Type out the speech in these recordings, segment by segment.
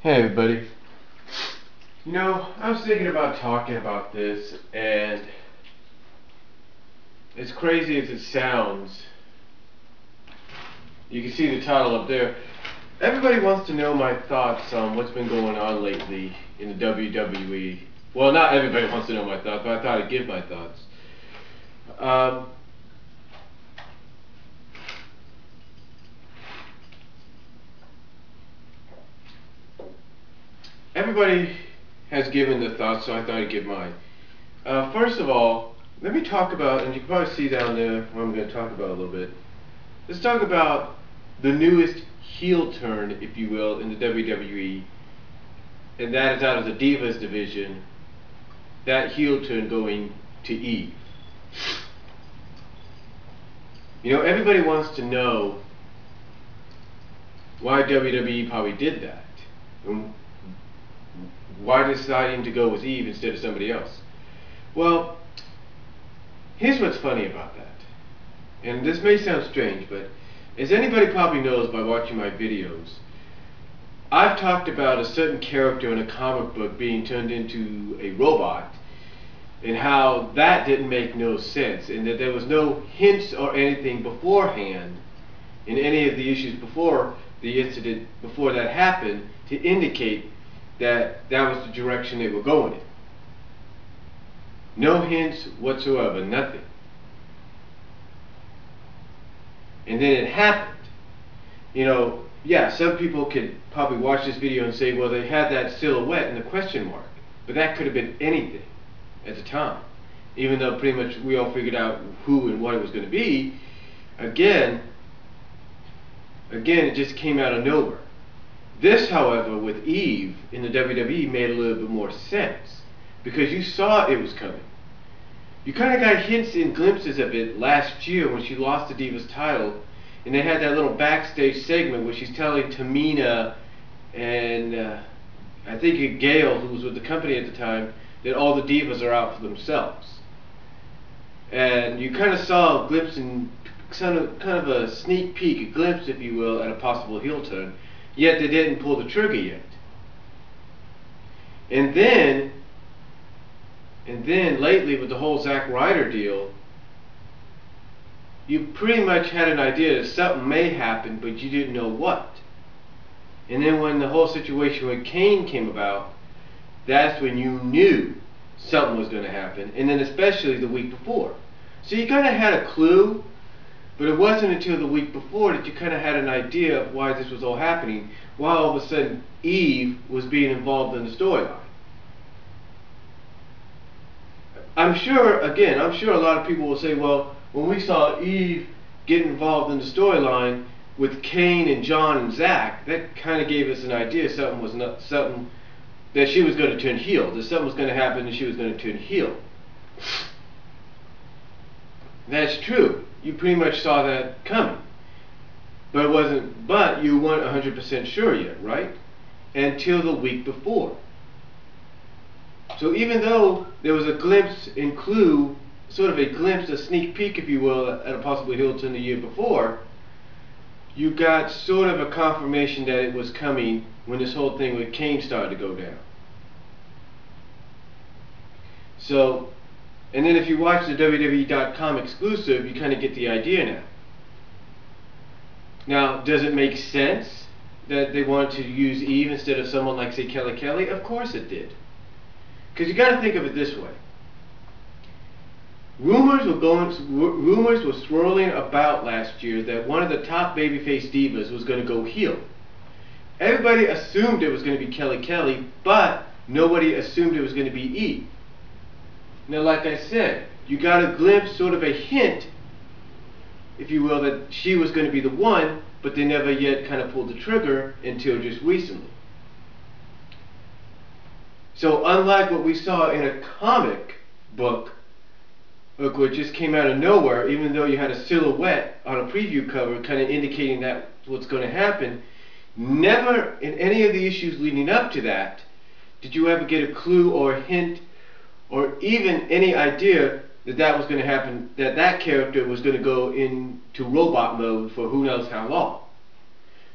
Hey everybody. You know, I was thinking about talking about this and as crazy as it sounds, you can see the title up there. Everybody wants to know my thoughts on what's been going on lately in the WWE. Well, not everybody wants to know my thoughts, but I thought I'd give my thoughts. Um, everybody has given their thoughts, so I thought I'd give mine. Uh, first of all, let me talk about, and you can probably see down there what I'm going to talk about a little bit. Let's talk about the newest heel turn, if you will, in the WWE, and that is out of the Divas division. That heel turn going to Eve. You know, everybody wants to know why WWE probably did that. And why deciding to go with Eve instead of somebody else? Well, here's what's funny about that. And this may sound strange, but as anybody probably knows by watching my videos, I've talked about a certain character in a comic book being turned into a robot and how that didn't make no sense and that there was no hints or anything beforehand in any of the issues before the incident, before that happened, to indicate that that was the direction they were going in. No hints whatsoever, nothing. And then it happened. You know, yeah, some people could probably watch this video and say, well, they had that silhouette and the question mark. But that could have been anything at the time. Even though pretty much we all figured out who and what it was going to be, again, again, it just came out of nowhere. This, however, with Eve in the WWE made a little bit more sense because you saw it was coming. You kind of got hints and glimpses of it last year when she lost the Divas title, and they had that little backstage segment where she's telling Tamina and uh, I think Gail, who was with the company at the time, that all the Divas are out for themselves. And you kind of saw a glimpse and kind of kind of a sneak peek, a glimpse, if you will, at a possible heel turn. Yet they didn't pull the trigger yet. And then, and then lately with the whole Zack Ryder deal, you pretty much had an idea that something may happen, but you didn't know what. And then when the whole situation with Kane came about, that's when you knew something was going to happen. And then especially the week before. So you kind of had a clue, but it wasn't until the week before that you kind of had an idea of why this was all happening, why all of a sudden Eve was being involved in the storyline. I'm sure, again, I'm sure a lot of people will say, well, when we saw Eve get involved in the storyline with Kane and John and Zack, that kind of gave us an idea something was not something that she was going to turn heel, that something was going to happen and she was going to turn heel. That's true. You pretty much saw that coming. But it wasn't but you weren't 100% sure yet, right? Until the week before. So even though there was a glimpse and clue, sort of a glimpse, a sneak peek, if you will, at a possible heel turn the year before, you got sort of a confirmation that it was coming when this whole thing with Kane started to go down. So and then if you watch the WWE.com exclusive, you kind of get the idea now. Now, does it make sense that they wanted to use Eve instead of someone like, say, Kelly Kelly? Of course it did. Because you got to think of it this way. Rumors were going, rumors were swirling about last year that one of the top babyface divas was going to go heel. Everybody assumed it was going to be Kelly Kelly, but nobody assumed it was going to be Eve. Now, like I said, you got a glimpse, sort of a hint, if you will, that she was going to be the one, but they never yet kind of pulled the trigger until just recently. So, unlike what we saw in a comic book, which just came out of nowhere, even though you had a silhouette on a preview cover kind of indicating that what's going to happen, never in any of the issues leading up to that did you ever get a clue or a hint or even any idea that that was going to happen, that that character was going to go into robot mode for who knows how long.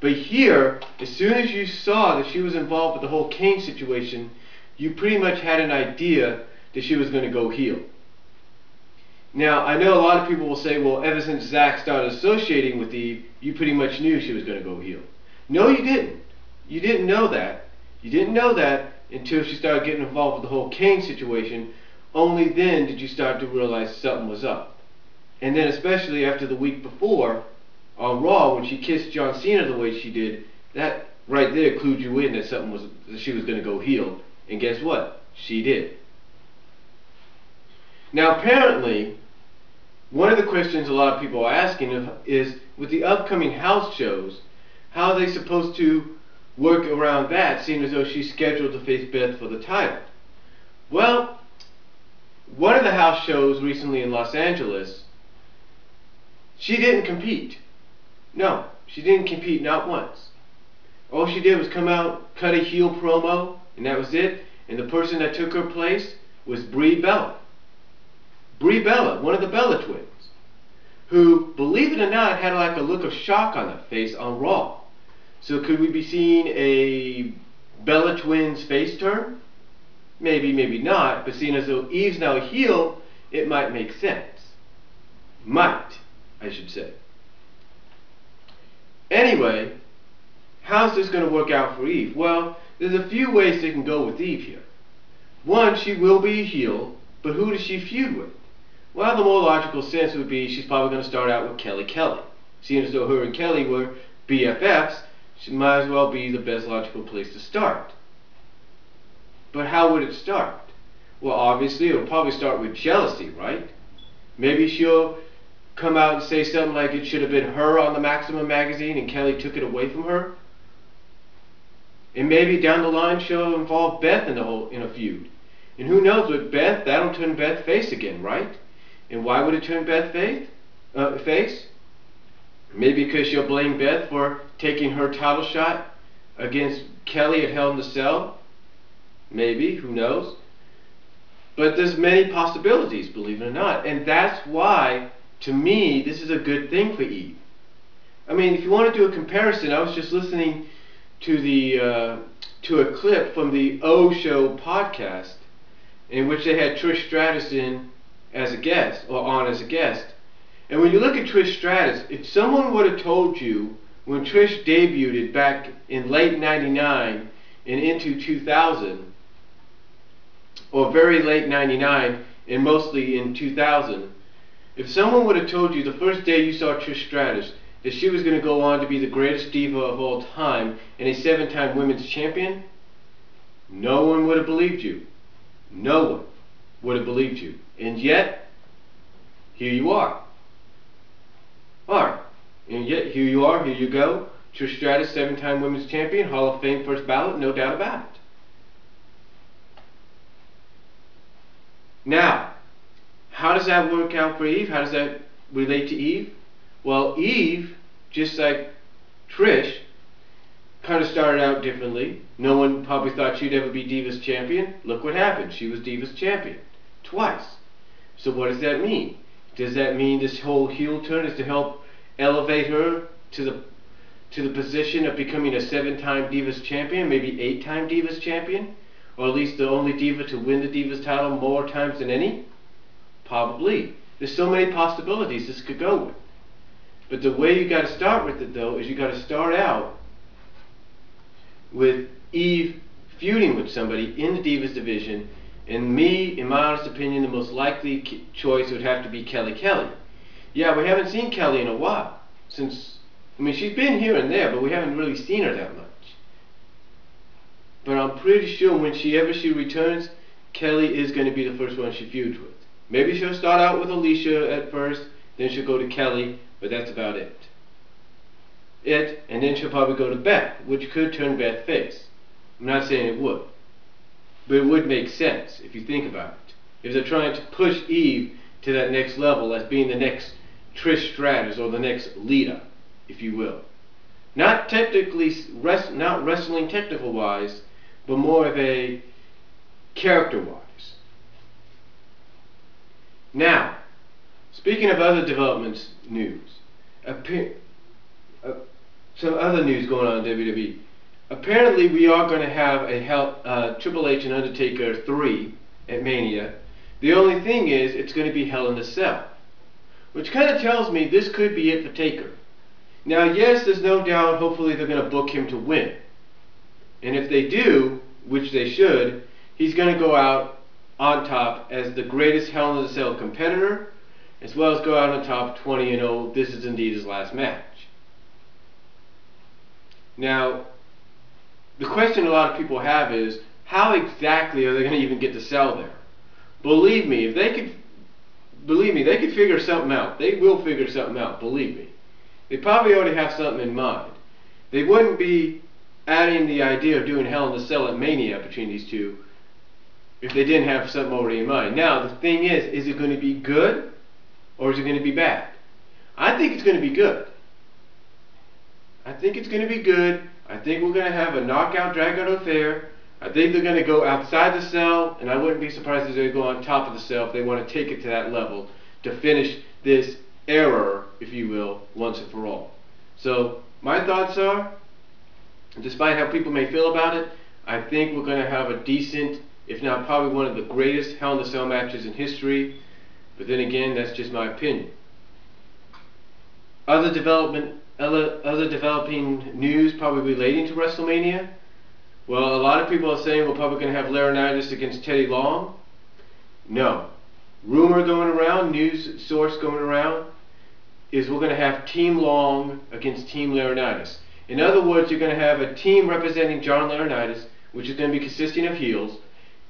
But here, as soon as you saw that she was involved with the whole Kane situation, you pretty much had an idea that she was going to go heel. Now, I know a lot of people will say, well, ever since Zack started associating with Eve, you pretty much knew she was going to go heel. No, you didn't. You didn't know that. You didn't know that until she started getting involved with the whole Kane situation. Only then did you start to realize something was up. And then, especially after the week before on Raw, when she kissed John Cena the way she did, that right there clued you in that something was that she was going to go heel. And guess what? She did. Now, apparently, one of the questions a lot of people are asking is with the upcoming house shows, how are they supposed to work around that, seeing as though she's scheduled to face Beth for the title? Well, one of the house shows recently in Los Angeles, she didn't compete. No, she didn't compete, not once. All she did was come out, cut a heel promo, and that was it. And the person that took her place was Brie Bella. Brie Bella, one of the Bella twins, who, believe it or not, had like a look of shock on her face on Raw. So could we be seeing a Bella twins face turn? Maybe, maybe not, but seeing as though Eve's now a heel, it might make sense. Might, I should say. Anyway, how's this going to work out for Eve? Well, there's a few ways they can go with Eve here. One, she will be a heel, but who does she feud with? Well, the more logical sense would be she's probably going to start out with Kelly Kelly. Seeing as though her and Kelly were BFFs, she might as well be the best logical place to start. But how would it start? Well, obviously, it'll probably start with jealousy, right? Maybe she'll come out and say something like it should have been her on the Maxim magazine and Kelly took it away from her. And maybe down the line she'll involve Beth in the whole in a feud. And who knows with Beth, that'll turn Beth face again, right? And why would it turn Beth faith, uh, face? Maybe because she'll blame Beth for taking her title shot against Kelly at Hell in the Cell. Maybe, who knows? But there's many possibilities, believe it or not. And that's why, to me, this is a good thing for Eve. I mean, if you want to do a comparison, I was just listening to the uh, to a clip from the O Show podcast in which they had Trish Stratus in as a guest or on as a guest. And when you look at Trish Stratus, if someone would have told you when Trish debuted back in late 99 and into 2000, or very late 99 and mostly in 2000, if someone would have told you the first day you saw Trish Stratus that she was going to go on to be the greatest diva of all time and a seven time women's champion, no one would have believed you. No one would have believed you. And yet, here you are. Alright. And yet, here you are, here you go. Trish Stratus, seven time women's champion, Hall of Fame first ballot, no doubt about it. Now, how does that work out for Eve? How does that relate to Eve? Well, Eve, just like Trish, kind of started out differently. No one probably thought she'd ever be Divas champion. Look what happened. She was Divas champion twice. So what does that mean? Does that mean this whole heel turn is to help elevate her to the to the position of becoming a seven-time Divas champion, maybe eight-time Divas champion, or at least the only diva to win the Divas title more times than any? Probably. There's so many possibilities this could go with. But the way you got to start with it, though, is you got to start out with Eve feuding with somebody in the Divas division and me, in my honest opinion, the most likely choice would have to be Kelly Kelly. Yeah, we haven't seen Kelly in a while. Since, I mean, she's been here and there, but we haven't really seen her that much. But I'm pretty sure when she ever she returns, Kelly is going to be the first one she feuds with. Maybe she'll start out with Alicia at first, then she'll go to Kelly, but that's about it. It, and then she'll probably go to Beth, which could turn Beth face. I'm not saying it would. But it would make sense if you think about it. If they're trying to push Eve to that next level as being the next Trish Stratus or the next Lita, if you will. Not technically, rest, not wrestling technical wise, but more of a character wise. Now, speaking of other developments news, uh, some other news going on in WWE. Apparently, we are going to have a Hell, uh, Triple H and Undertaker 3 at Mania. The only thing is, it's going to be Hell in a Cell. Which kind of tells me this could be it for Taker. Now, yes, there's no doubt, hopefully, they're going to book him to win. And if they do, which they should, he's going to go out on top as the greatest Hell in a Cell competitor, as well as go out on top 20 and 0. This is indeed his last match. Now, the question a lot of people have is how exactly are they going to even get to sell there? Believe me, if they could, believe me, they could figure something out. They will figure something out. Believe me. They probably already have something in mind. They wouldn't be adding the idea of doing Hell in the Cell at Mania between these two if they didn't have something already in mind. Now, the thing is, is it going to be good or is it going to be bad? I think it's going to be good. I think it's going to be good. I think we're going to have a knockout, drag-out affair. I think they're going to go outside the cell, and I wouldn't be surprised if they go on top of the cell if they want to take it to that level to finish this error, if you will, once and for all. So, my thoughts are, despite how people may feel about it, I think we're going to have a decent, if not probably one of the greatest Hell in the Cell matches in history. But then again, that's just my opinion. Other development, other, other developing news probably relating to WrestleMania. Well, a lot of people are saying we're probably going to have Laurinaitis against Teddy Long. No. Rumor going around, news source going around, is we're going to have Team Long against Team Laurinaitis. In other words, you're going to have a team representing John Laurinaitis, which is going to be consisting of heels,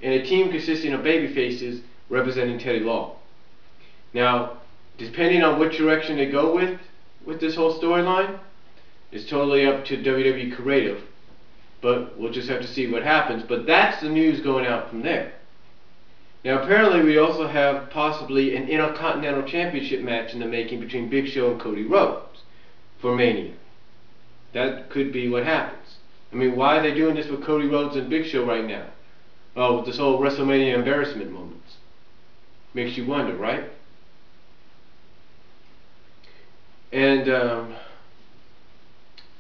and a team consisting of baby faces representing Teddy Long. Now, depending on which direction they go with with this whole storyline, it's totally up to WWE Creative. But we'll just have to see what happens. But that's the news going out from there. Now, apparently, we also have possibly an Intercontinental Championship match in the making between Big Show and Cody Rhodes for Mania. That could be what happens. I mean, why are they doing this with Cody Rhodes and Big Show right now? Oh, with this whole WrestleMania embarrassment moments. Makes you wonder, right? And, um,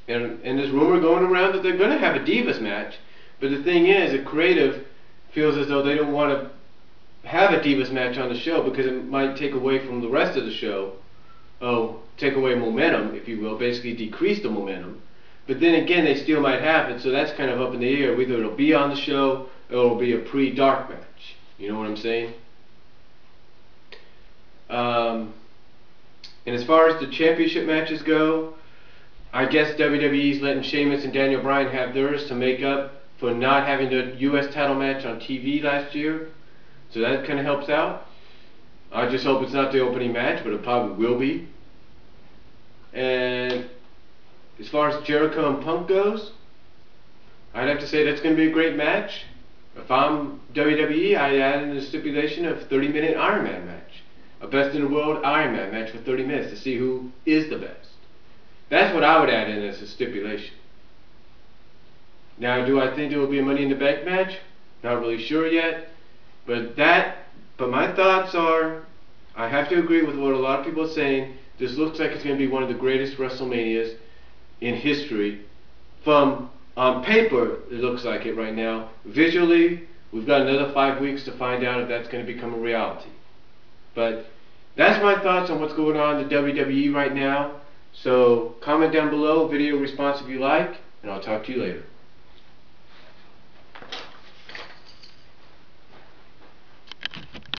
and, and there's rumor going around that they're going to have a Divas match. But the thing is, a creative feels as though they don't want to have a Divas match on the show because it might take away from the rest of the show. Oh, take away momentum, if you will, basically decrease the momentum. But then again, they still might have it, so that's kind of up in the air. Whether it'll be on the show or it'll be a pre-dark match. You know what I'm saying? Um, and as far as the championship matches go, I guess WWE's letting Sheamus and Daniel Bryan have theirs to make up for not having the U.S. title match on TV last year. So that kind of helps out. I just hope it's not the opening match, but it probably will be. And as far as Jericho and Punk goes, I'd have to say that's going to be a great match. If I'm WWE, I'd add in a stipulation of 30 minute Iron Man match. A best in the world Iron Man match for 30 minutes to see who is the best. That's what I would add in as a stipulation. Now, do I think there will be a Money in the Bank match? Not really sure yet. But that, but my thoughts are, I have to agree with what a lot of people are saying. This looks like it's going to be one of the greatest WrestleManias in history. From on paper, it looks like it right now. Visually, we've got another five weeks to find out if that's going to become a reality. But that's my thoughts on what's going on in the WWE right now. So comment down below, video response if you like, and I'll talk to you later.